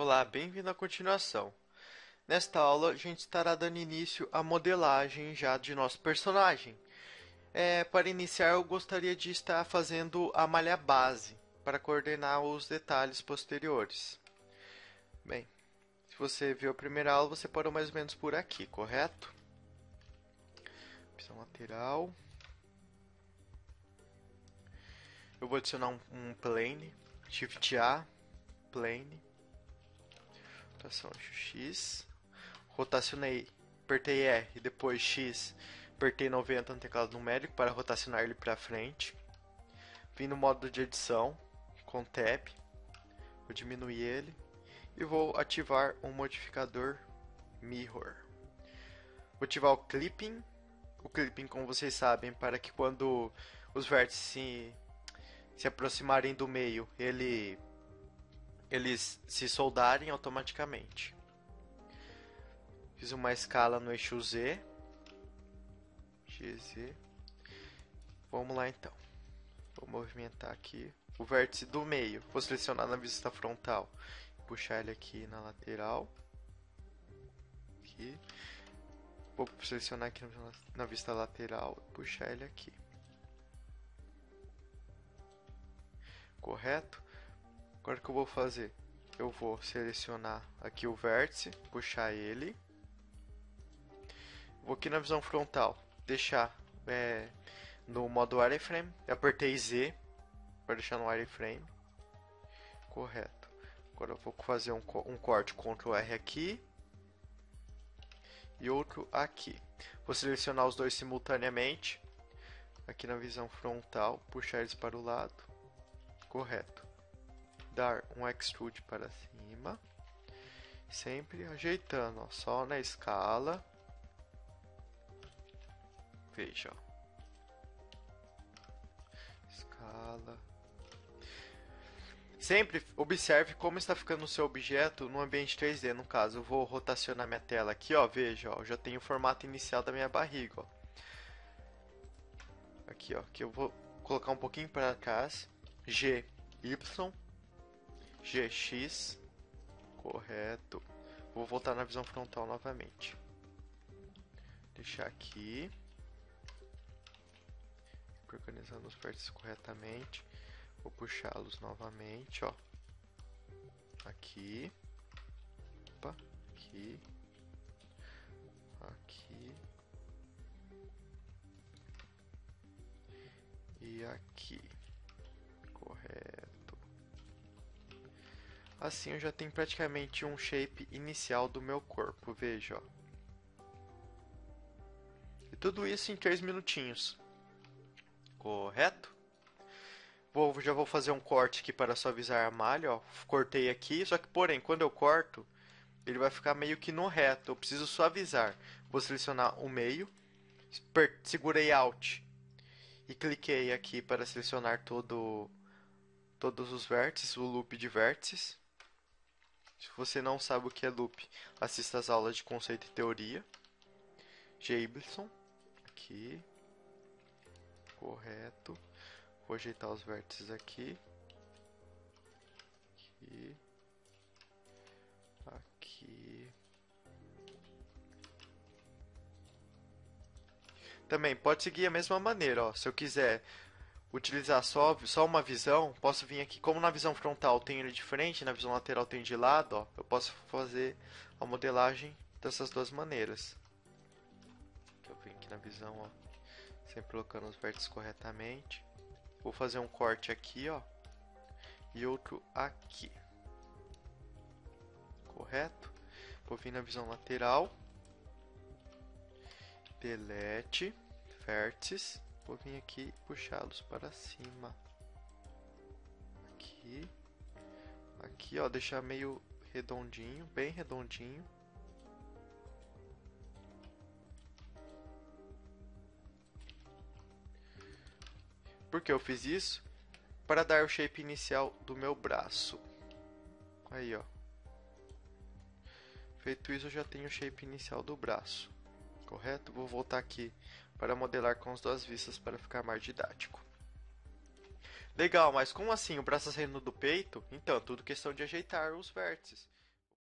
Olá, bem-vindo à continuação. Nesta aula, a gente estará dando início à modelagem já de nosso personagem. É, para iniciar, eu gostaria de estar fazendo a malha base, para coordenar os detalhes posteriores. Bem, se você viu a primeira aula, você parou mais ou menos por aqui, correto? Opção lateral. Eu vou adicionar um, um plane, Shift A, plane rotação X, rotacionei, apertei R, depois X, apertei 90 no teclado numérico para rotacionar ele para frente. Vim no modo de edição, com Tab, vou diminuir ele e vou ativar um modificador Mirror. Vou ativar o Clipping, o Clipping como vocês sabem, para que quando os vértices se, se aproximarem do meio, ele eles se soldarem automaticamente. Fiz uma escala no eixo Z. GZ. Vamos lá então. Vou movimentar aqui o vértice do meio. Vou selecionar na vista frontal. Puxar ele aqui na lateral. Aqui. Vou selecionar aqui na vista lateral. Puxar ele aqui. Correto? Agora o que eu vou fazer? Eu vou selecionar aqui o vértice, puxar ele. Vou aqui na visão frontal, deixar é, no modo wireframe. Apertei Z para deixar no wireframe. Correto. Agora eu vou fazer um, um corte Ctrl R aqui e outro aqui. Vou selecionar os dois simultaneamente. Aqui na visão frontal, puxar eles para o lado. Correto dar um extrude para cima, sempre ajeitando, ó, só na escala. Veja, ó. escala. Sempre observe como está ficando o seu objeto no ambiente 3D. No caso, eu vou rotacionar minha tela aqui, ó. Veja, ó, já tenho o formato inicial da minha barriga, ó. Aqui, ó, que eu vou colocar um pouquinho para trás. G, Y, GX, correto. Vou voltar na visão frontal novamente. Deixar aqui. Organizando os vértices corretamente. Vou puxá-los novamente, ó. Aqui. Opa, aqui. Aqui. E aqui. Assim eu já tenho praticamente um shape inicial do meu corpo, veja. Ó. E tudo isso em 3 minutinhos. Correto? Vou, já vou fazer um corte aqui para suavizar a malha, ó. Cortei aqui, só que porém, quando eu corto, ele vai ficar meio que no reto. Eu preciso suavizar. Vou selecionar o meio, segurei Alt e cliquei aqui para selecionar todo, todos os vértices, o loop de vértices. Se você não sabe o que é loop, assista às aulas de conceito e teoria. Jabelson, aqui. Correto. Vou ajeitar os vértices aqui. Aqui. Aqui. Também pode seguir a mesma maneira, ó. Se eu quiser utilizar só, só uma visão, posso vir aqui, como na visão frontal tem ele de frente, na visão lateral tem de lado, ó, eu posso fazer a modelagem dessas duas maneiras. Eu venho aqui na visão, ó, sempre colocando os vértices corretamente. Vou fazer um corte aqui, ó, e outro aqui. Correto? Vou vir na visão lateral. Delete, vértices vou vir aqui puxá-los para cima. Aqui. Aqui, ó, deixar meio redondinho, bem redondinho. Por que eu fiz isso? Para dar o shape inicial do meu braço. Aí, ó. Feito isso, eu já tenho o shape inicial do braço. Correto? Vou voltar aqui para modelar com as duas vistas para ficar mais didático. Legal, mas como assim? O braço saindo do peito? Então, tudo questão de ajeitar os vértices.